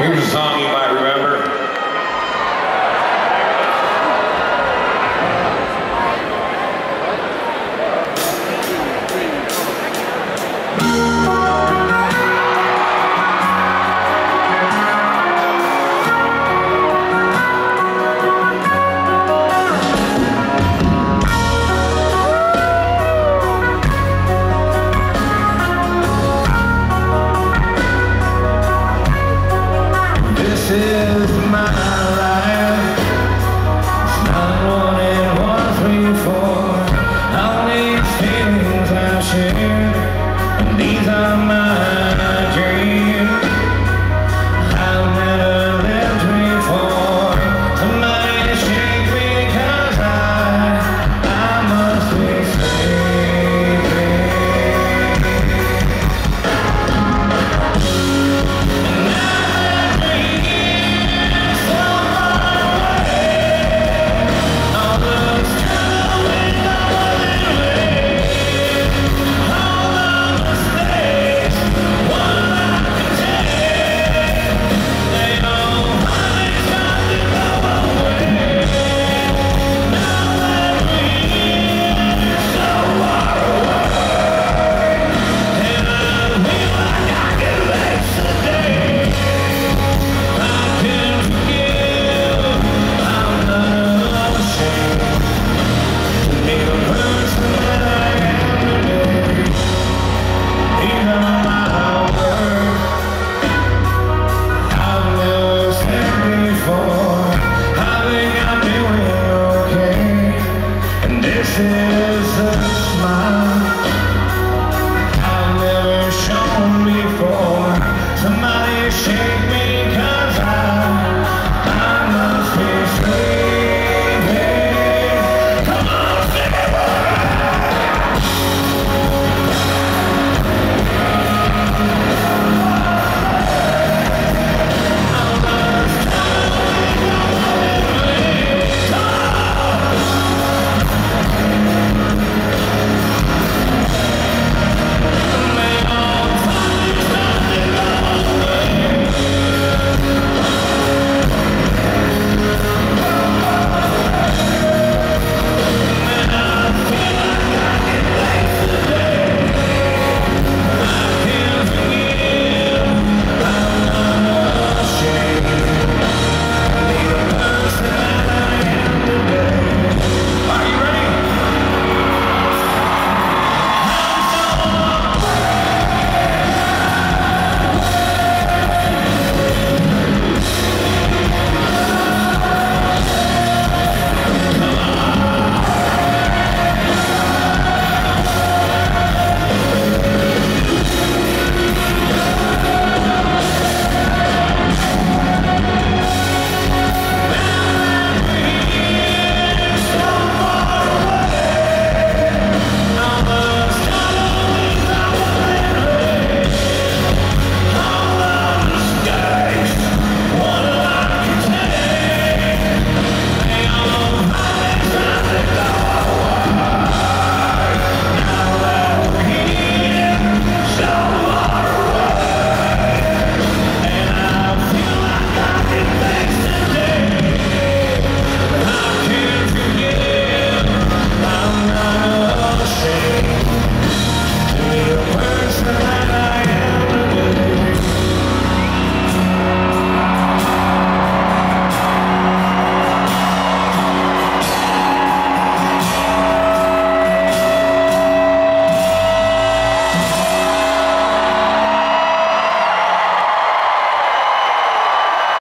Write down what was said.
Here's a song you might remember.